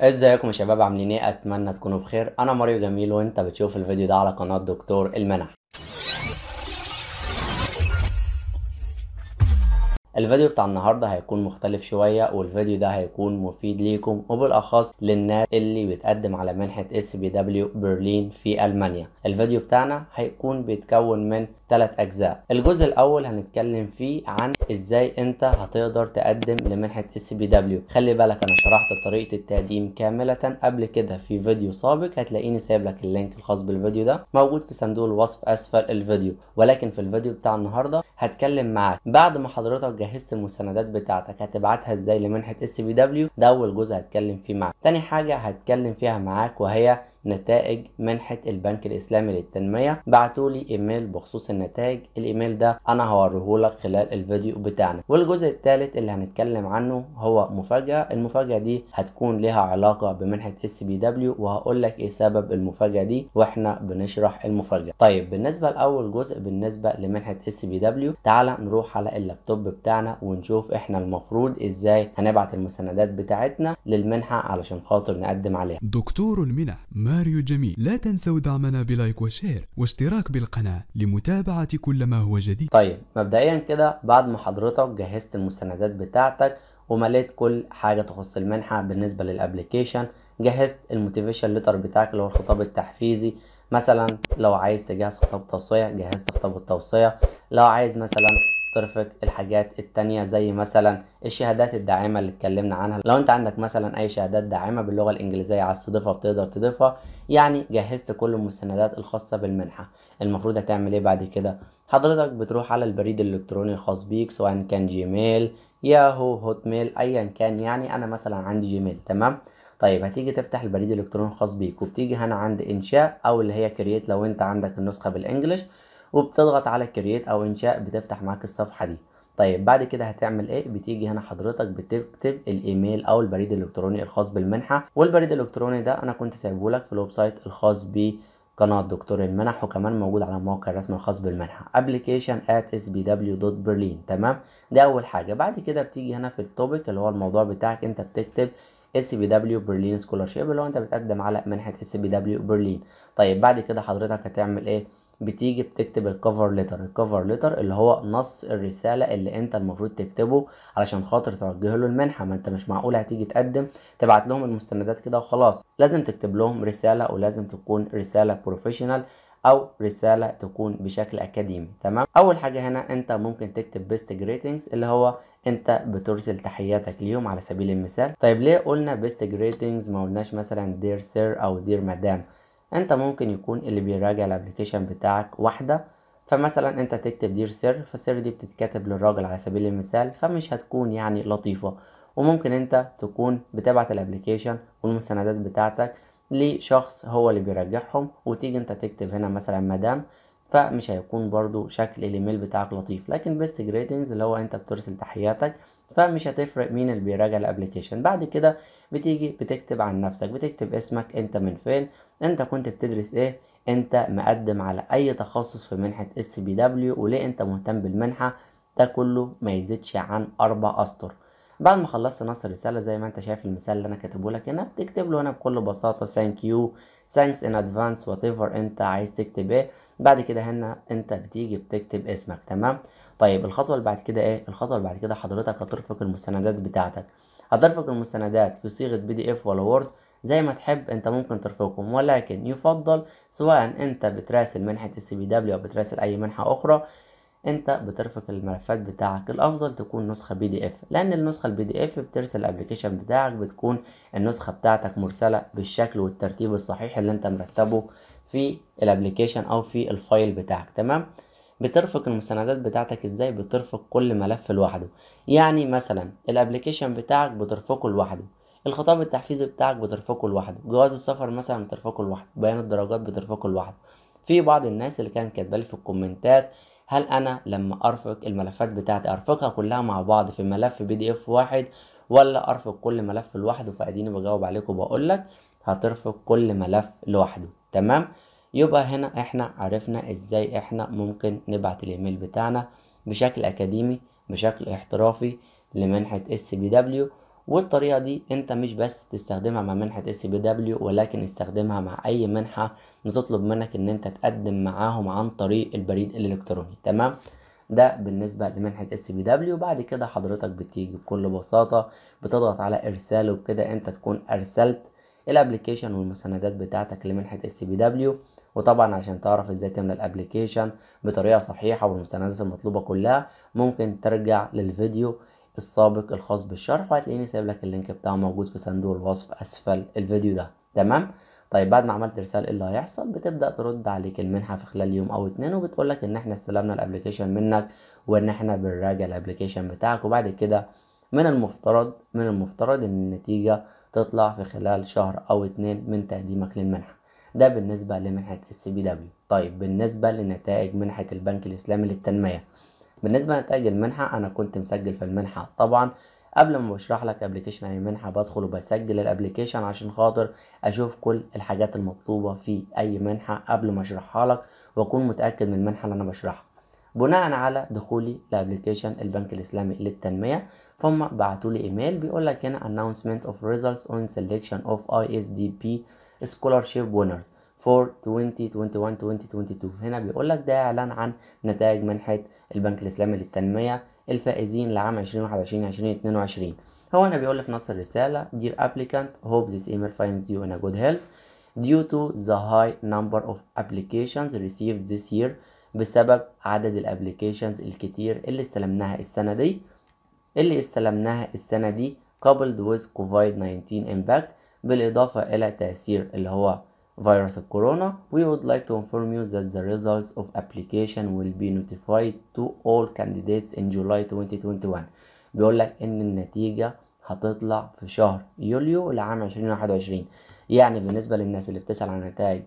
ازيكم يا شباب عاملين إيه؟ اتمنى تكونوا بخير. أنا ماريو جميل وانت بتشوف الفيديو ده على قناة دكتور المنح. الفيديو بتاع النهارده هيكون مختلف شوية والفيديو ده هيكون مفيد ليكم وبالأخص للناس اللي بتقدم على منحة SBW برلين في ألمانيا. الفيديو بتاعنا هيكون بيتكون من ثلاث أجزاء. الجزء الأول هنتكلم فيه عن إزاي أنت هتقدر تقدم لمنحة SBW خلي بالك أنا شرحت طريقة التقديم كاملة. قبل كده في فيديو سابق هتلاقيني سايب لك ال link الخاص بالفيديو ده. موجود في صندوق الوصف أسفل الفيديو. ولكن في الفيديو بتاع النهارده هتكلم معاك. بعد ما حضرتك جهزت المستندات بتاعتك هتبعتها إزاي لمنحة SBW ده أول جزء هتكلم فيه معاك. تاني حاجة هتكلم فيها معاك وهي نتائج منحة البنك الإسلامي للتنمية. بعتولي إيميل بخصوص النتائج. الإيميل ده أنا هوريهولك خلال الفيديو بتاعنا. والجزء الثالث اللي هنتكلم عنه هو مفاجأة. المفاجأة دي هتكون لها علاقة بمنحة اس بي دبليو وهقول لك إيه سبب المفاجأة دي وإحنا بنشرح المفاجأة. طيب بالنسبة لأول جزء بالنسبة لمنحة SBW تعالى نروح على اللابتوب بتاعنا ونشوف إحنا المفروض إزاي هنبعت المستندات بتاعتنا للمنحة علشان خاطر نقدم عليها. دكتور المنح ماريو جميل. لا تنسوا دعمنا ب like و share واشتراك بالقناة لمتابعة كل ما هو جديد. طيب مبدئيا كده بعد ما حضرتك جهزت المستندات بتاعتك ومليت كل حاجة تخص المنحة بالنسبة لل application جهزت ال motivation letter بتاعك اللي هو الخطاب التحفيزي. مثلا لو عايز تجهز خطاب توصية جهزت خطاب التوصية. لو عايز مثلا ترفق الحاجات التانية زي مثلا الشهادات الداعمة اللي اتكلمنا عنها. لو انت عندك مثلا أي شهادات داعمة باللغة الإنجليزية عايز تضيفها بتقدر تضيفها. يعني جهزت كل المستندات الخاصة بالمنحة. المفروض هتعمل إيه بعد كده؟ حضرتك بتروح على البريد الإلكتروني الخاص بيك سواء كان Gmail Yahoo Hotmail ايا كان. يعني أنا مثلا عندي Gmail تمام؟ طيب هتيجي تفتح البريد الإلكتروني الخاص بيك وبتيجي هنا عند إنشاء أو اللي هي create لو أنت عندك النسخة بال English وبتضغط على create أو إنشاء بتفتح معاك الصفحة دي. طيب بعد كده هتعمل إيه؟ بتيجي هنا حضرتك بتكتب الإيميل أو البريد الإلكتروني الخاص بالمنحة. والبريد الإلكتروني ده أنا كنت سايبه لك في ال website الخاص بقناة دكتور المنح وكمان موجود على الموقع الرسمي الخاص بالمنحة. application at sbw.berlin تمام؟ ده أول حاجة. بعد كده بتيجي هنا في ال topic اللي هو الموضوع بتاعك. أنت بتكتب SBW Berlin scholarship اللي هو أنت بتقدم على منحة SBW Berlin طيب بعد كده حضرتك هتعمل إيه؟ بتيجي بتكتب ال cover letter ال cover letter اللي هو نص الرسالة اللي انت المفروض تكتبه علشان خاطر توجه له المنحة. ما انت مش معقول هتيجي تقدم تبعت لهم المستندات كده وخلاص. لازم تكتب لهم رسالة ولازم تكون رسالة professional أو رسالة تكون بشكل أكاديمي. تمام؟ أول حاجة هنا انت ممكن تكتب best greetings اللي هو انت بترسل تحياتك ليهم على سبيل المثال. طيب ليه قلنا best greetings ما قلناش مثلا dear sir أو dear madam انت ممكن يكون اللي بيراجع ال application بتاعك واحدة فمثلا انت تكتب dear sir ف sir دي بتتكتب للراجل على سبيل المثال فمش هتكون يعني لطيفة. وممكن انت تكون بتبعت ال application والمستندات بتاعتك لشخص هو اللي بيراجعهم وتيجي انت تكتب هنا مثلا مدام فمش هيكون برضو شكل الايميل بتاعك لطيف. لكن best greetings اللي هو انت بترسل تحياتك فمش هتفرق مين اللي بيراجع ال application بعد كده بتيجي بتكتب عن نفسك بتكتب اسمك انت من فين انت كنت بتدرس إيه انت مقدم على اي تخصص في منحة SBW وليه انت مهتم بالمنحة ده كله ما يزيدش عن أربع أسطر. بعد ما خلصت نص الرسالة زي ما انت شايف المثال اللي أنا كاتبه لك هنا بتكتب له هنا بكل بساطة thank you thanks in advance whatever انت عايز تكتب إيه. بعد كده هنا انت بتيجي بتكتب اسمك تمام؟ طيب الخطوة اللي بعد كده إيه؟ الخطوة اللي بعد كده حضرتك هترفق المستندات بتاعتك. هترفق المستندات في صيغة PDF ولا Word زي ما تحب أنت ممكن ترفقهم ولكن يفضل سواء أنت بتراسل منحة ال SBW أو بتراسل أي منحة أخرى أنت بترفق الملفات بتاعك. الأفضل تكون نسخة PDF لأن النسخة ال PDF بترسل ال application بتاعك بتكون النسخة بتاعتك مرسلة بالشكل والترتيب الصحيح اللي أنت مرتبه في ال application أو في ال file بتاعك تمام؟ بترفق المستندات بتاعتك إزاي؟ بترفق كل ملف لوحده. يعني مثلا ال application بتاعك بترفقه لوحده. الخطاب التحفيزي بتاعك بترفقه لوحده. جواز السفر مثلا بترفقه لوحده. بيان الدرجات بترفقه لوحده. في بعض الناس اللي كانت كاتبالي في ال commentات هل أنا لما أرفق الملفات بتاعتي أرفقها كلها مع بعض في ملف PDF واحد ولا أرفق كل ملف لوحده؟ فأديني بجاوب عليكم وبقول لك هترفق كل ملف لوحده. تمام؟ يبقى هنا إحنا عرفنا إزاي إحنا ممكن نبعت الإيميل بتاعنا بشكل أكاديمي بشكل احترافي لمنحة SBW والطريقة دي انت مش بس تستخدمها مع منحة SBW ولكن استخدمها مع أي منحة بتطلب منك إن انت تقدم معاهم عن طريق البريد الإلكتروني. تمام؟ ده بالنسبة لمنحة SBW بعد كده حضرتك بتيجي بكل بساطة بتضغط على إرسال وبكده انت تكون أرسلت ال application والمستندات بتاعتك لمنحة SBW وطبعا عشان تعرف إزاي تملى ال application بطريقة صحيحة والمستندات المطلوبة كلها ممكن ترجع للفيديو السابق الخاص بالشرح وهتلاقيني سايب لك ال link بتاعه موجود في صندوق الوصف أسفل الفيديو ده. تمام؟ طيب بعد ما عملت ارسال إيه اللي هيحصل بتبدأ ترد عليك المنحة في خلال يوم أو اتنين وبتقول لك إن إحنا استلمنا ال application منك وإن إحنا بنراجع ال application بتاعك وبعد كده من المفترض من المفترض إن النتيجة تطلع في خلال شهر أو اتنين من تقديمك للمنحة. ده بالنسبة لمنحة SBW طيب بالنسبة لنتائج منحة البنك الإسلامي للتنمية. بالنسبة لنتائج المنحة أنا كنت مسجل في المنحة. طبعا قبل ما بشرح لك application اي منحه بدخل وبسجل ال application عشان خاطر أشوف كل الحاجات المطلوبة في أي منحة قبل ما أشرحها لك وأكون متأكد من المنحة اللي أنا بشرحها. بناء على دخولي لابلكيشن البنك الإسلامي للتنمية فهم بعتوا لي إيميل بيقول لك هنا announcement of results on selection of ISDP scholarship winners for 2021-2022 هنا بيقول لك ده إعلان عن نتائج منحة البنك الإسلامي للتنمية الفائزين لعام 2021-2022 هو هنا بيقول في نص الرسالة Dear applicant hope this email finds you in a good health due to the high number of applications received this year بسبب عدد الابليكيشنز الكتير اللي استلمناها السنة دي. اللي استلمناها السنة دي coupled with COVID-19 impact بالإضافة إلى تأثير اللي هو فيروس الكورونا. We would like to inform you that the results of application will be notified to all candidates in July 2021 بيقول لك إن النتيجة هتطلع في شهر يوليو لعام 2021 يعني بالنسبة للناس اللي بتسأل عن نتائج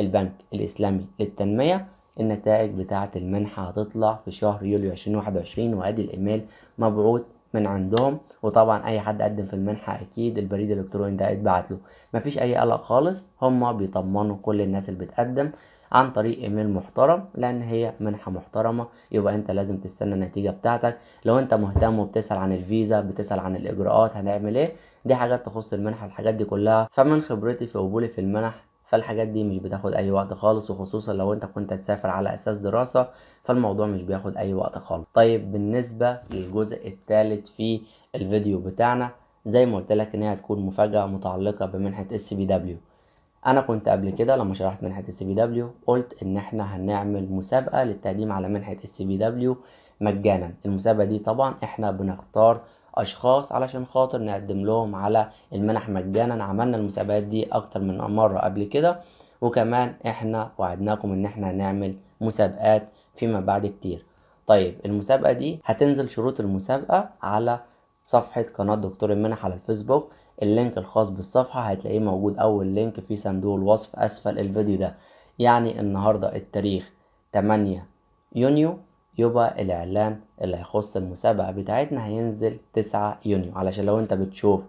البنك الإسلامي للتنمية النتائج بتاعة المنحة هتطلع في شهر يوليو 2021 وأدي الإيميل مبعوث من عندهم. وطبعا أي حد قدم في المنحة أكيد البريد الإلكتروني ده اتبعت له. مفيش أي قلق خالص. هما بيطمنوا كل الناس اللي بتقدم عن طريق إيميل محترم لأن هي منحة محترمة. يبقى أنت لازم تستنى النتيجة بتاعتك. لو أنت مهتم وبتسأل عن الفيزا بتسأل عن الإجراءات هنعمل إيه؟ دي حاجات تخص المنحة الحاجات دي كلها. فمن خبرتي في قبولي في المنح فالحاجات دي مش بتاخد أي وقت خالص وخصوصا لو أنت كنت هتسافر على أساس دراسة فالموضوع مش بياخد أي وقت خالص. طيب بالنسبة للجزء الثالث في الفيديو بتاعنا زي ما قلت لك إن هي هتكون مفاجأة متعلقة بمنحة SBW أنا كنت قبل كده لما شرحت منحة SBW قلت إن إحنا هنعمل مسابقة للتقديم على منحة SBW مجانا. المسابقة دي طبعا إحنا بنختار أشخاص علشان خاطر نقدم لهم على المنح مجانا. عملنا المسابقات دي أكتر من مرة قبل كده. وكمان إحنا وعدناكم إن إحنا هنعمل مسابقات فيما بعد كتير. طيب المسابقة دي هتنزل شروط المسابقة على صفحة قناة دكتور المنح على الفيسبوك. ال link الخاص بالصفحة هتلاقيه موجود. أول link في صندوق الوصف أسفل الفيديو ده. يعني النهاردة التاريخ 8 يونيو يبقى الإعلان اللي هيخص المسابقة بتاعتنا هينزل تسعة يونيو. علشان لو انت بتشوف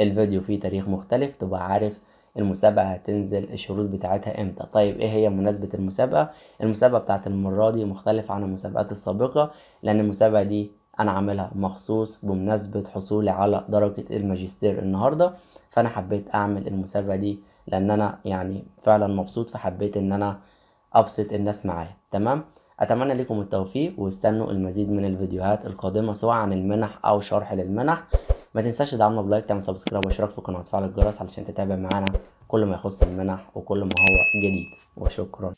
الفيديو فيه تاريخ مختلف تبقى عارف المسابقة هتنزل الشروط بتاعتها إمتى. طيب إيه هي مناسبة المسابقة؟ المسابقة بتاعت المرة دي مختلفة عن المسابقات السابقة لأن المسابقة دي أنا عاملها مخصوص بمناسبة حصولي على درجة الماجستير النهاردة. فأنا حبيت أعمل المسابقة دي لأن أنا يعني فعلا مبسوط فحبيت إن أنا أبسط الناس معايا. تمام؟ أتمنى لكم التوفيق واستنوا المزيد من الفيديوهات القادمة سواء عن المنح أو شرح للمنح. ما تنساش تدعمنا ب like تعمل subscribe واشتراك في القناه وتفعل الجرس علشان تتابع معانا كل ما يخص المنح وكل ما هو جديد. وشكرا.